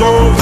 So.